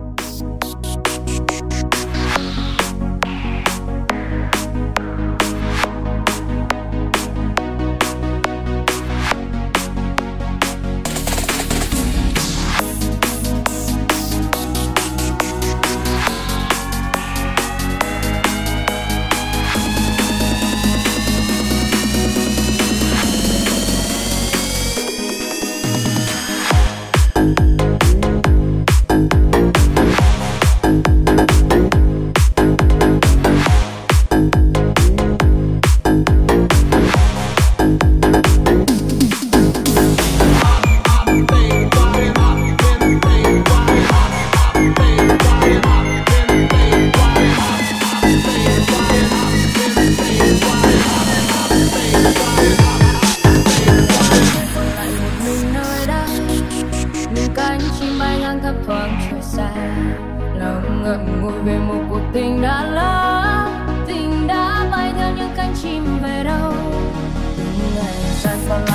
Bye. xa. Lòng ngậm ngùi về một cuộc tình đã lỡ tình đã bay theo những cánh chim về đâu. Từng ngày gian bao